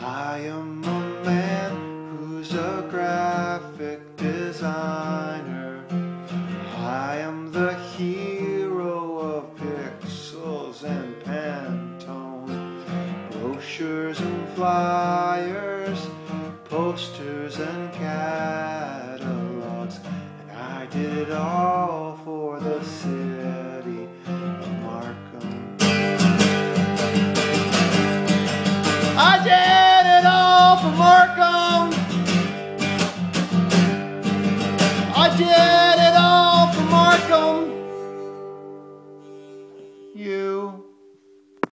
I am a man who's a graphic designer. I am the hero of pixels and Pantone, brochures and flyers, posters and catalogs. And I did it all for the city of Markham. Ajay! Get it all from Markham. You.